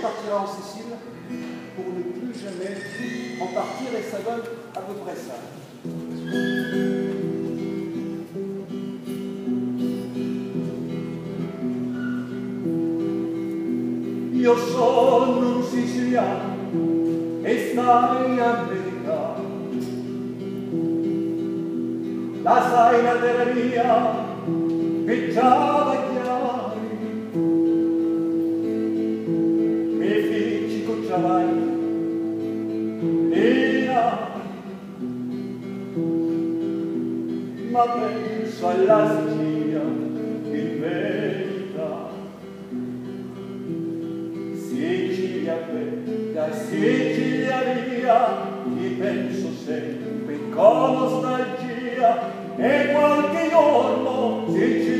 repartira en Sicile pour ne plus jamais en partir et ça donne à peu près ça. Io sono un siciliano e stai in America. La sai la terra mia tu travail. Et là ma penso alla scia in verità Sicilia bella Sicilia via ti penso sempre con nostalgia e qualche giorno Sicilia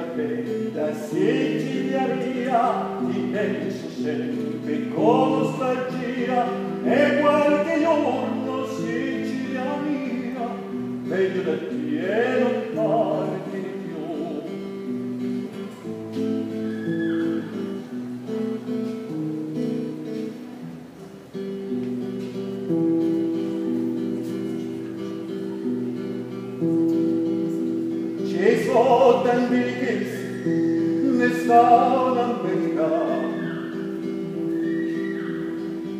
Sicilia bella, Sicilia mia, ti penso sempre con nostalgia e qualche giorno Sicilia mia meglio da te eh. sodan vigis, nestalan pecca.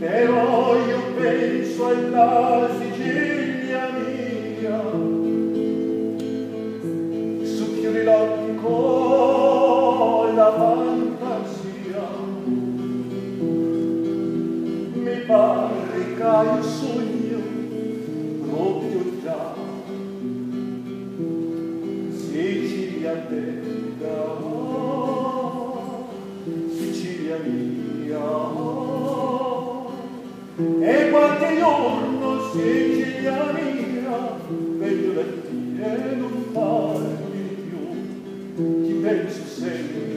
Però io penso alla Sicilia mia, soffiorirò con la fantasia. Mi pare che io sono Sicilia mia e qualche giorno Sicilia mia veglio da te e non più. Chi penso sempre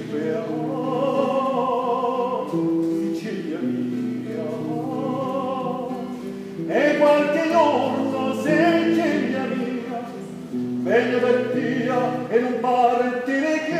meglio del dia e non parenti di